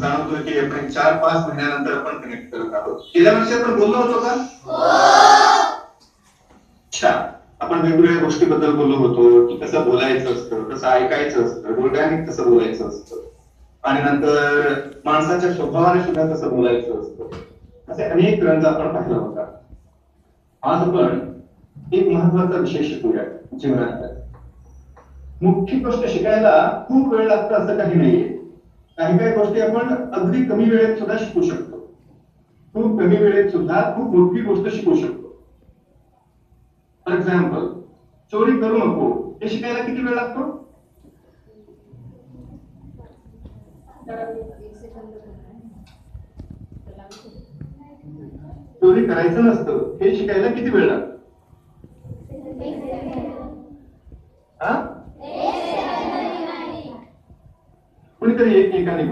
जाणवतो की आपण चार पाच महिन्यानंतर आपण कनेक्ट करत आहोत. गेल्या वर्षी आपण बोललो होतो का? अच्छा आपण वेगवेगळ्या गोष्टीबद्दल बोललो होतो की कसं बोलायचं असतं कसं ऐकायचं असतं डोळ्याने कसं बोलायचं असतं. आणि नंतर माणसाच्या स्वभावाने सुद्धा कसं बोलायचं असतं. असे अनेक ग्रंथ आपण पाहिला होता. आज आपण एक महत्त्वाचा विषय शिकूया जीवनात मुख्य गोष्ट शिकायला खूप वेळ लागतो असं काही नाहीये. काही काही गोष्टी आपण अगदी कमी वेळेत सुद्धा शिकू शकतो. खूप कमी वेळेत सुद्धा खूप मोठी गोष्ट शिकू शकतो. फॉर एक्झाम्पल चोरी करू नको. हे शिकायला किती वेळ लागतो? चोरी करायचं नसतं. हे शिकायला किती वेळ लागतो? हा? कुणीतरी एक एकाने